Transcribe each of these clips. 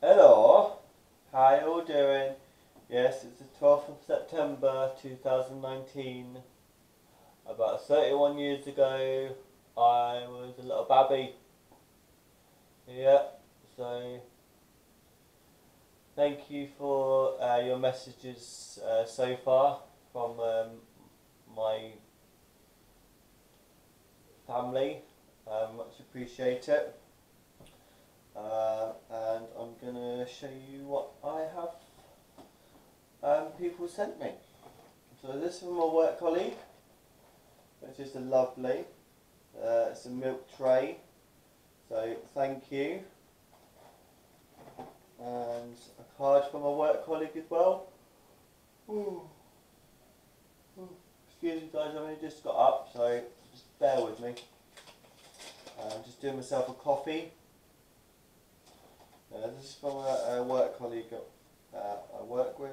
Hello, how are you doing? Yes, it's the 12th of September 2019. About 31 years ago, I was a little babby. Yeah, so thank you for uh, your messages uh, so far from um, my family. Um, much appreciate it. Uh, and I'm going to show you what I have um, people sent me. So this is from my work colleague, which is a lovely. Uh, it's a milk tray, so thank you. And a card from my work colleague as well. Ooh. Ooh. Excuse me guys, I've only just got up, so just bear with me. I'm just doing myself a coffee. Uh, this is from a, a work colleague uh, I work with.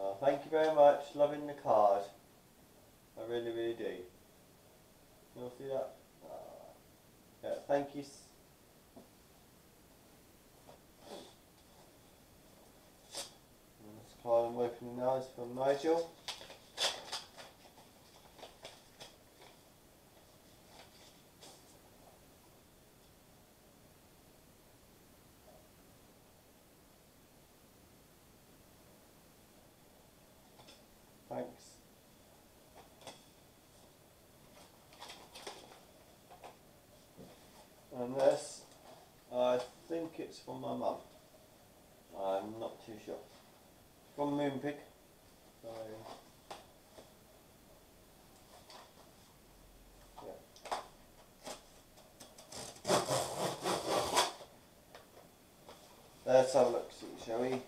Oh, thank you very much. Loving the card. I really, really do. You all see that? Uh, yeah, thank you. This card I'm opening now is from Nigel. Thanks. And this, I think it's from my mum. I'm not too sure. From Moonpig. So, yeah. Let's have a look, see, shall we?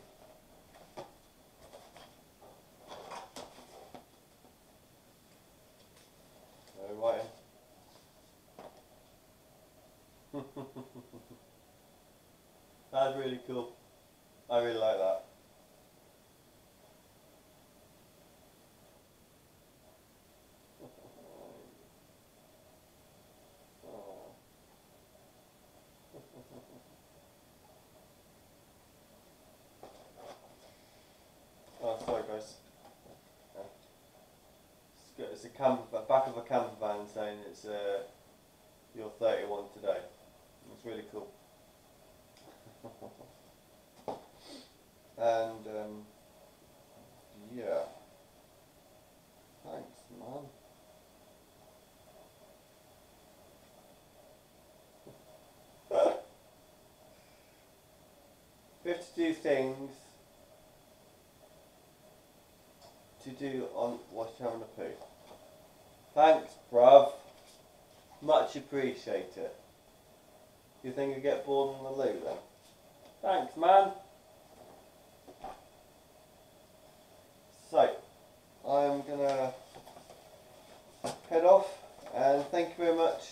So, right. Really cool. I really like that. Oh. sorry guys. It's, a camper, back of a camper van saying it's uh, you're 31 today. It's really cool. and um, yeah, thanks, man. Fifty-two things to do on Watch Having a Poo. Thanks, bruv. Much appreciate it. You think you get bored on the loo then? Thanks, man. So, I'm gonna head off, and thank you very much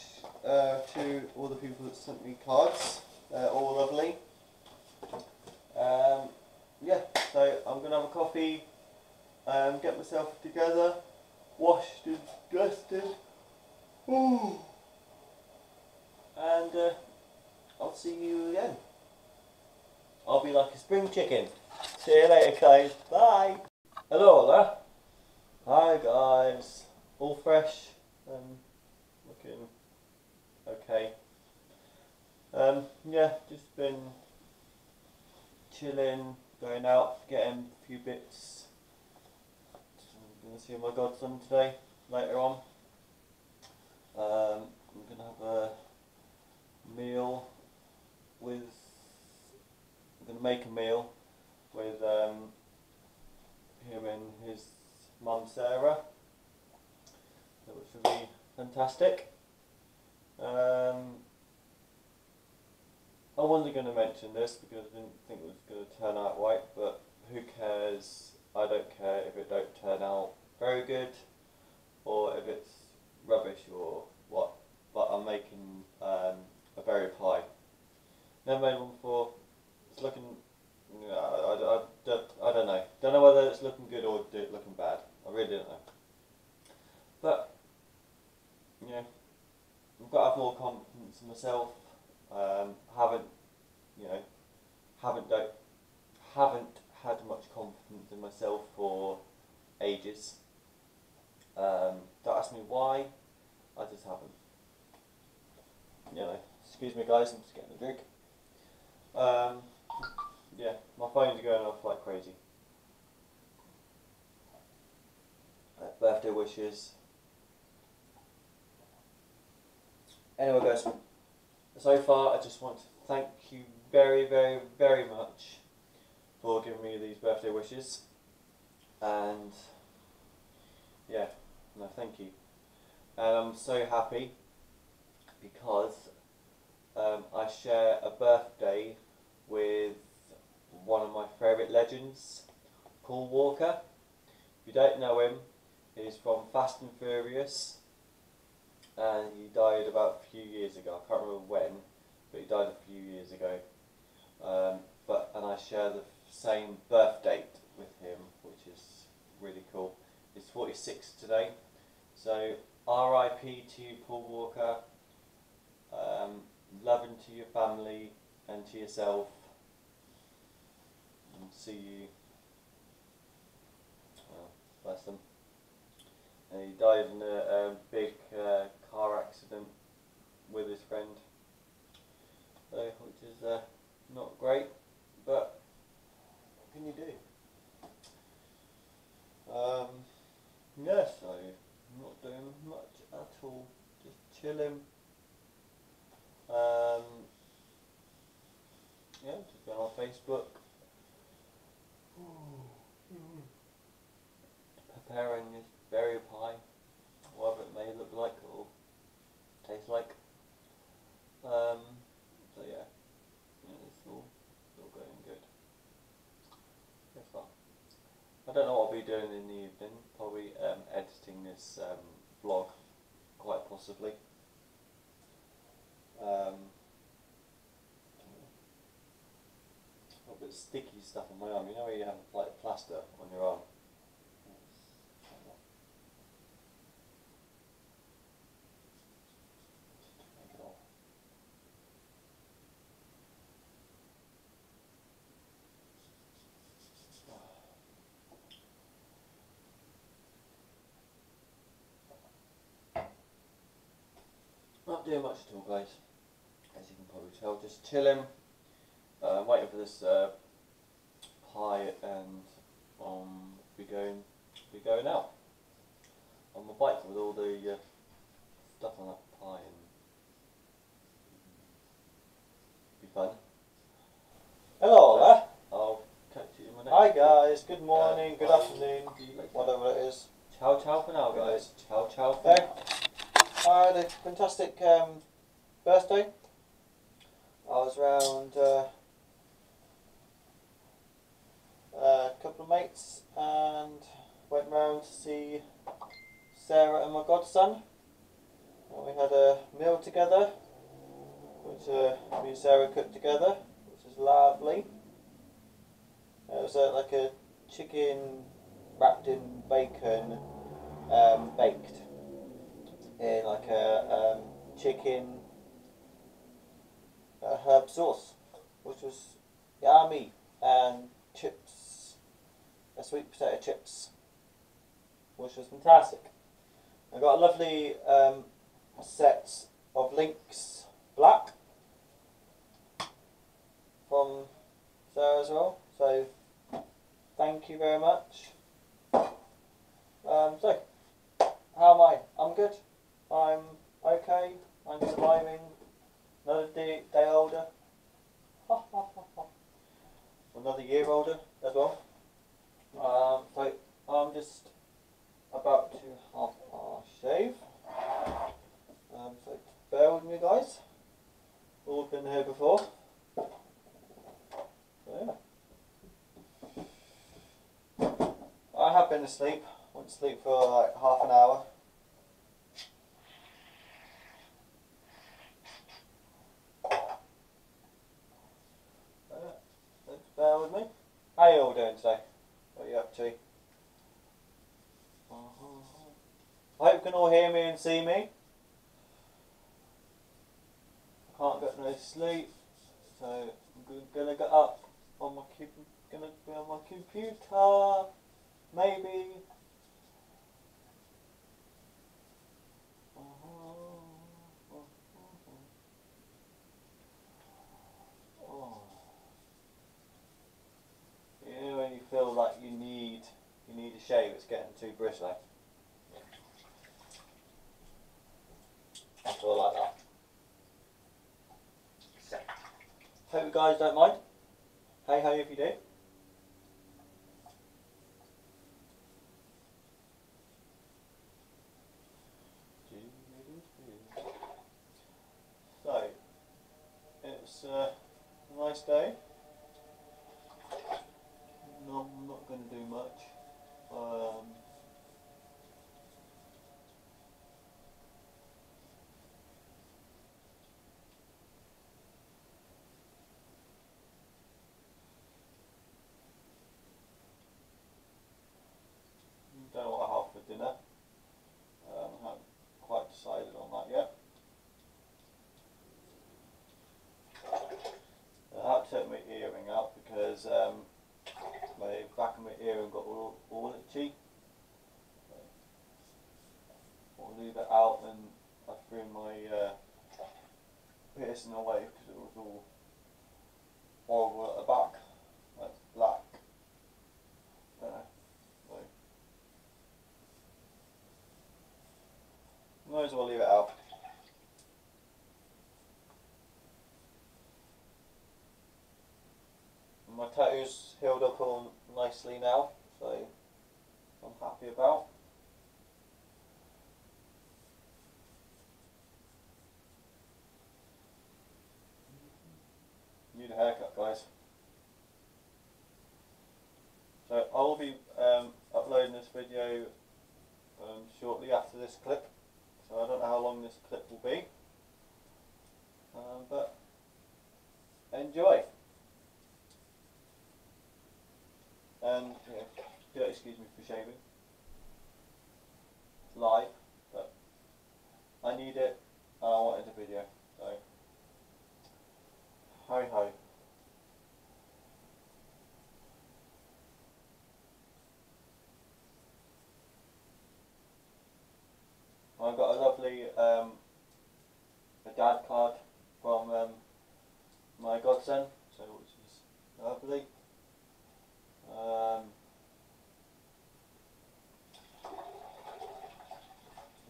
uh, to all the people that sent me cards. They're all lovely. Um, yeah, so I'm gonna have a coffee, um, get myself together, washed and dusted. Ooh. And uh, I'll see you again. I'll be like a spring chicken. See you later, guys. Bye. Hello there. Hi, guys. All fresh. and looking okay. Um, yeah, just been chilling, going out, getting a few bits. Gonna see my godson today later on. Um, I'm gonna have a meal with. I'm gonna make a meal with um, him and his mum Sarah, which will be fantastic. Um, I wasn't going to mention this because I didn't think it was going to turn out right, but who cares? I don't care if it don't turn out very good or if it's rubbish or what. But I'm making um, a berry pie. Never made one before. It's looking. I, I, I, don't- I don't know. Don't know whether it's looking good or looking bad. I really don't know. But yeah, I've got to have more confidence in myself. Um, haven't, you know, haven't don't, haven't had much confidence in myself for ages. Um, don't ask me why. I just haven't. You know, excuse me, guys. I'm just getting a drink. Um, yeah, my phone's going off like crazy. Birthday wishes. Anyway, guys, so far I just want to thank you very, very, very much for giving me these birthday wishes. And yeah, no, thank you. And I'm so happy because um, I share a birthday with one of my favourite legends, Paul Walker. If you don't know him, he's from Fast and Furious and he died about a few years ago. I can't remember when, but he died a few years ago. Um, but and I share the same birth date with him, which is really cool. He's 46 today, so R.I.P. to you, Paul Walker. Um, loving to your family and to yourself, and see you. Bless them. And he died in a, a big uh, car accident with his friend, so, which is uh, not great, but what can you do? Um, yeah, so not doing much at all, just chilling. Um, yeah, just going on Facebook. Preparing this berry pie, whatever it may look like or taste like. Um, so yeah, yeah it's all, it's all going good. So far. I don't know what I'll be doing in the evening. Probably um, editing this um, vlog, quite possibly. Um, a bit sticky stuff on my arm. You know where you have like plaster on your arm. Take it off. Not doing much at all, guys. As you can probably tell, just chilling. Uh, waiting for this uh, pie and um, be going, be going out on my bike with all the uh, stuff on that pie and be fun. Hello there. I'll catch you in my next. Hi guys, good morning, Uh, good afternoon, See you later. whatever it is. Ciao, ciao for now, guys. Ciao, ciao for now. I had a fantastic um, birthday. I was around uh, a couple of mates and went round to see Sarah and my godson. And we had a meal together, which uh, me and Sarah cooked together, which was lovely. It was uh, like a chicken wrapped in bacon, um, baked in like a um, chicken uh, herb sauce, which was yummy, and chips, a sweet potato chips, which was fantastic. I got a lovely um, set of Lynx Black from Sarah as well. So thank you very much. Um, so how am I? I'm good. I'm okay. I'm surviving. Another day, day older. Another year older as well. Um, so I'm just about to have a shave. Um, so bear with me, guys. All been here before. So, yeah. I have been asleep. Went to sleep for like half an hour. Wednesday? Eh? What are you up to? I hope you can all hear me and see me. I can't get no sleep. Too. That's all like that. So, hope you guys don't mind. Hey ho if you do. So, it's uh, a nice day. No, I'm not going to do much. Um, don't know what I have for dinner. Um, I haven't quite decided on that yet. I had to take my earring out because um, my back of my earring got all, all itchy. I'll leave it out and I threw my uh, piercing away because it was all at the back, like black. Might as well leave it out. My tattoo's healed up all nicely now, so I'm happy about. Need a haircut, guys. So I will be um, uploading this video um, shortly after this clip. So I don't know how will be. Um, but enjoy. And yeah, do excuse me for shaving. Live, but I need it and I wanted a video. So hi hi. I've got a lovely um, dad card from um, my godson, so which is lovely. Um,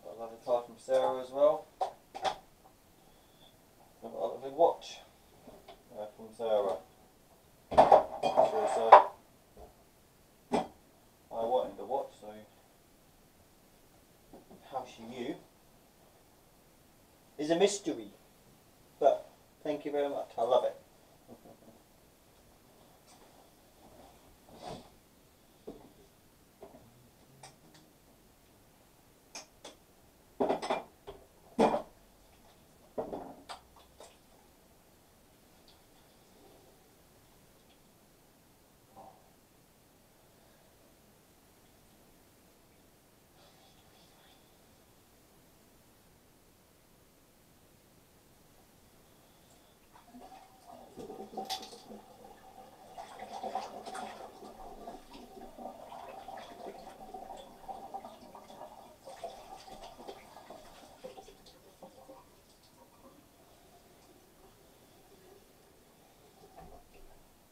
got a lovely card from Sarah as well. I've got a lovely watch uh, from Sarah. Uh, I wanted the watch, so how she knew is a mystery. But thank you very much. I love it.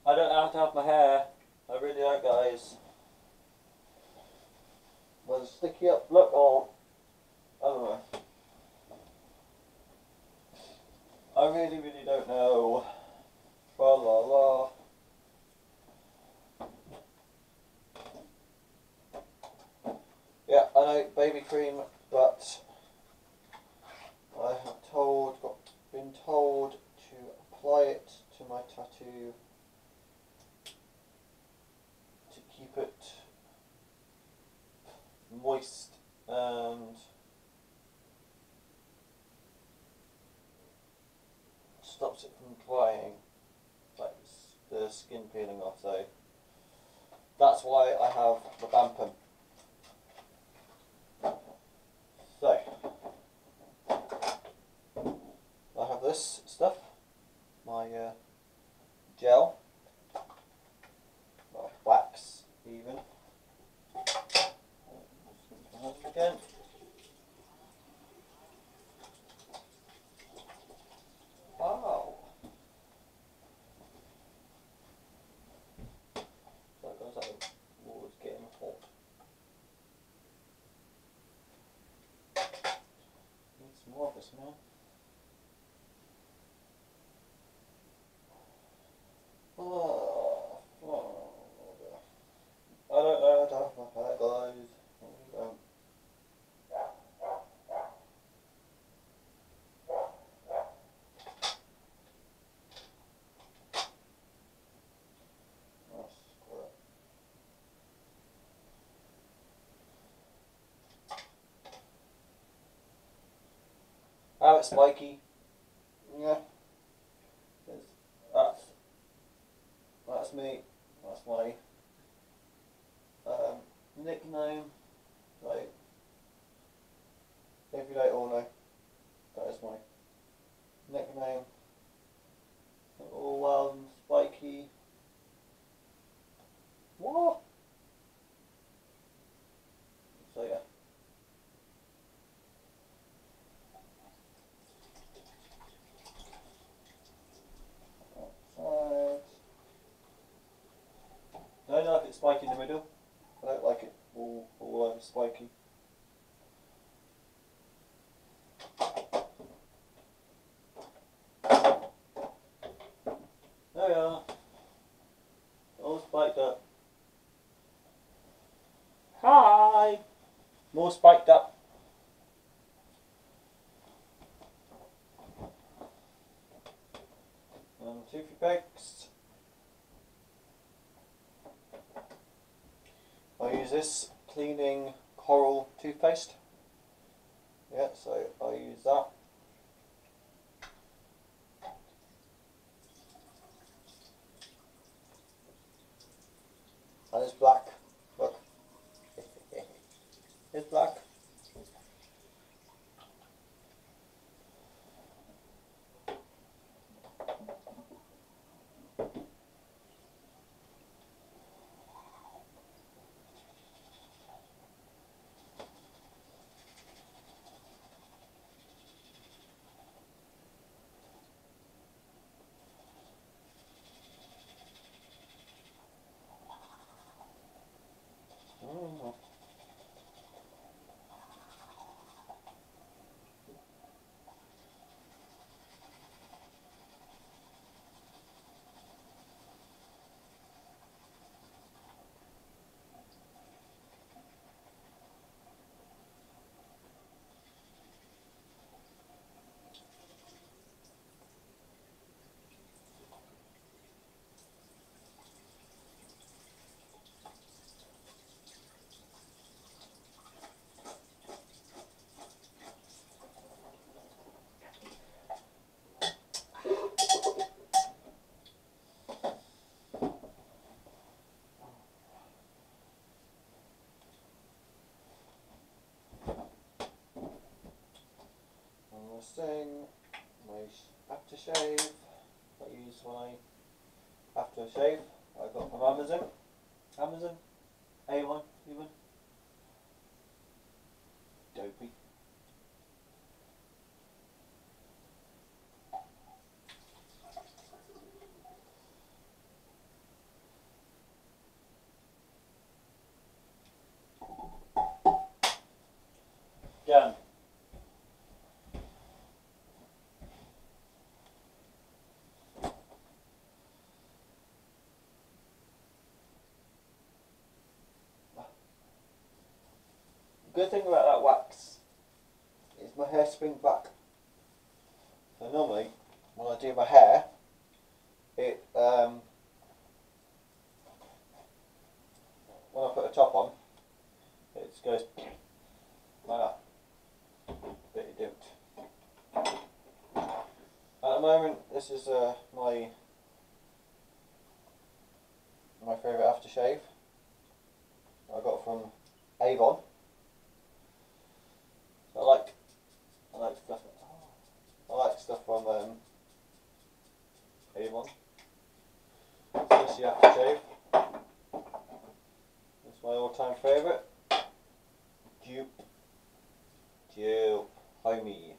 I don't have to have my hair. I really don't, guys. Well, sticky up look or I don't know. I really, really don't know. La la la. Yeah, I know baby cream, but I have told, got been told to apply it to my tattoo to keep it moist and stops it from drying, like the skin peeling off. So that's why I have the Bampum. So I have this stuff. Have it spiky. Yeah. That's that's me. That's my um, nickname. Like if you don't all know, that is my nickname. All wild and spiky. What? So yeah. Outside. Spiky in the middle. I don't like it all, all over um, spiky. There we are. All spiked up. Hi! More spiked up. And toothy pegs. I use this cleaning coral toothpaste. Yeah, so I use that. And it's black. Look. it's black. Mm. One last thing, my sh- aftershave I use when I after a shave. I got from Amazon. Amazon? A1 Good thing about that wax is my hair springs back. So normally, when I do my hair, it um, when I put a top on, it goes like that. But it don't. At the moment, this is uh, my my favourite aftershave. I got from Avon. I like I like stuff I like stuff from um, Avon. The aftershave. It's my all time favourite. Dupe. Dupe. Homie.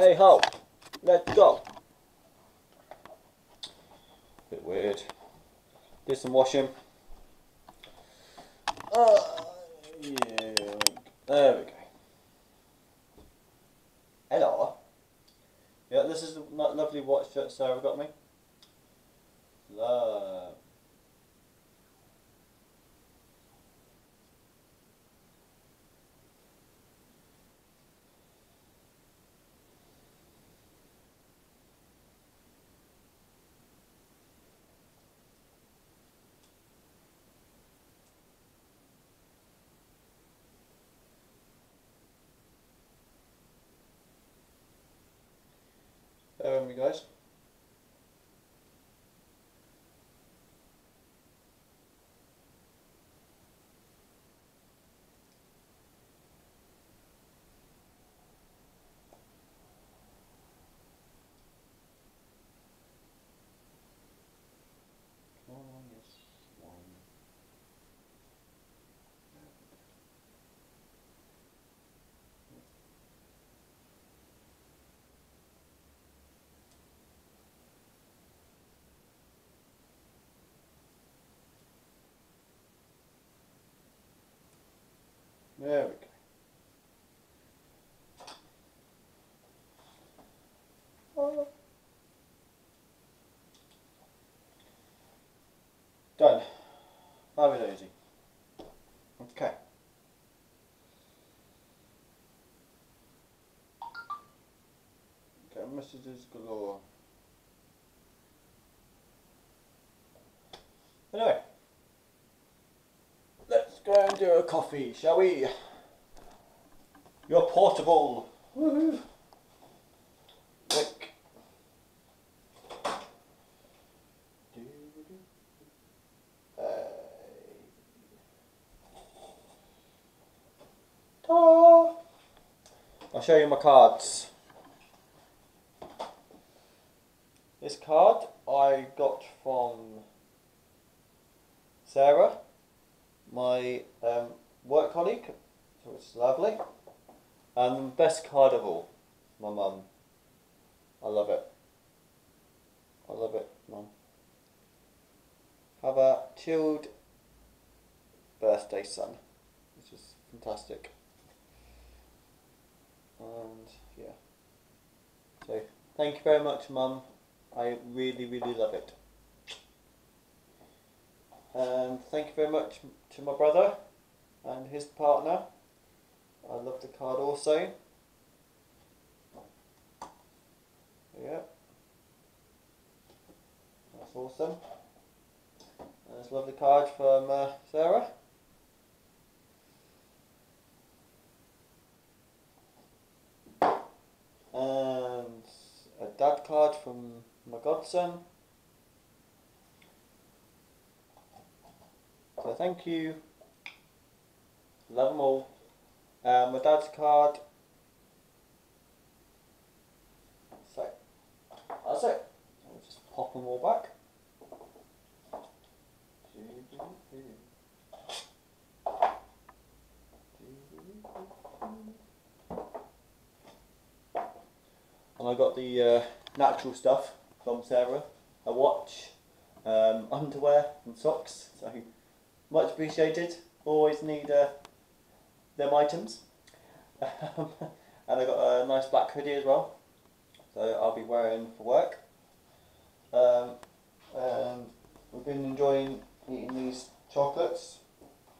Hey ho, let's go. Bit weird. Do some washing. Uh, yeah, there we go. Hello. Yeah, this is the lovely watch that Sarah got me. Guys. Come on, yes, one. There we go. Oh. Done. Have it easy. Okay. Okay, messages galore. Anyway. Let's go and do a coffee, shall we? You're portable. Woohoo. Quick. Uh. I'll show you my cards. This card I got from Sarah my um, work colleague, so it's lovely. And the best card of all, my mum. I love it. I love it, mum. Have a chilled birthday, son, which is fantastic. And yeah. So thank you very much, mum. I really, really love it. And thank you very much to my brother and his partner. I love the card also. Yeah. That's awesome. And a lovely card from uh, Sarah. And a dad card from my godson. Thank you. Love them all. Um, my dad's card. So that's it. I'll just pop them all back. And I got the uh, natural stuff from Sarah. A watch, um, underwear and socks. So much appreciated. Always need uh, them items. and I got a nice black hoodie as well. So I'll be wearing for work. Um, we've been enjoying eating these chocolates.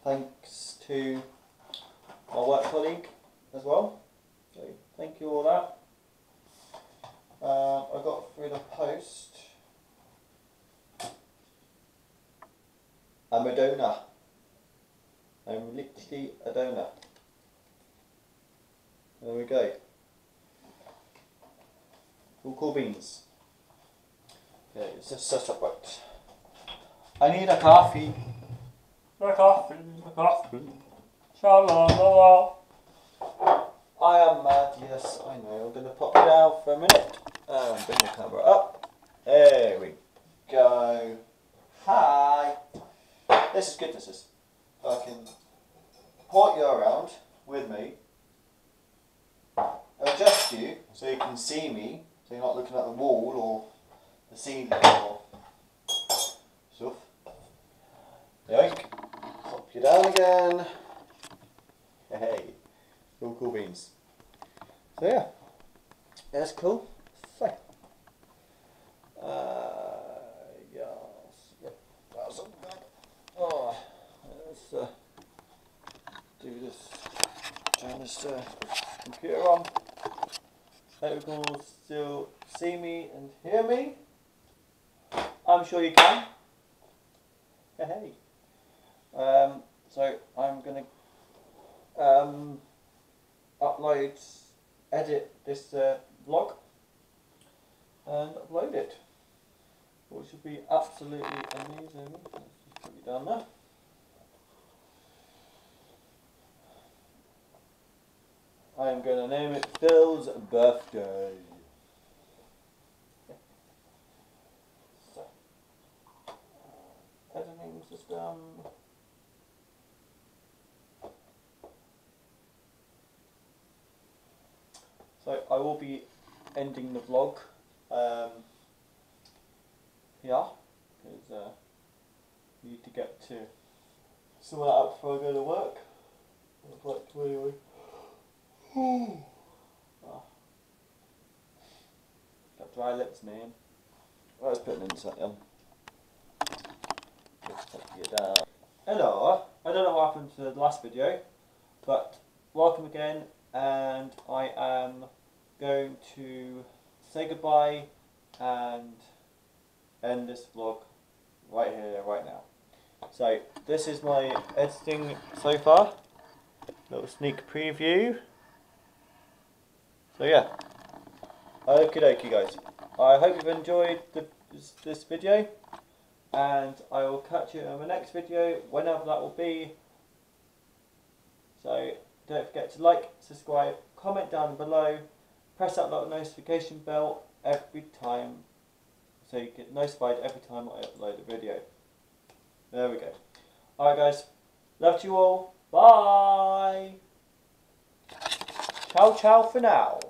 Thanks to my work colleague as well. So thank you all that. Uh, I got through the post a Madonna. I'm literally a donor. There we go. All cool beans. Okay, it's just set up right. I need a coffee. A coffee, a coffee. Sha-la-la-la. I am mad, yes, I know. I'm going to pop down for a minute and bring the camera up. There we go. Hi. This is good, this is. I can point you around with me, adjust you so you can see me, so you're not looking at the wall or the ceiling or stuff. Yoink. Pop you down again. Hey. All cool beans. So yeah, that's cool. So, uh, do this. Turn uh, computer on. Hope you can still see me and hear me. I'm sure you can. Hey. Um, so I'm gonna um, upload, edit this uh, vlog, and upload it. Which should be absolutely amazing. Just put you down there. I'm going to name it Phil's birthday. So, uh, editing system. So I will be ending the vlog um, because uh, we need to get to sort that out before I go to work. Like to anyway. Ah. Got dry lips, man. Let's put insert in. Down. Hello. I don't know what happened to the last video, but welcome again, and I am going to say goodbye and end this vlog right here, right now. So this is my editing so far. Little sneak preview. So yeah. Okie dokie guys. I hope you've enjoyed the, this, this video and I will catch you in my next video whenever that will be. So don't forget to like, subscribe, comment down below, press that little notification bell every time so you get notified every time I upload a video. There we go. Alright guys, love to you all. Bye. Ciao ciao for now.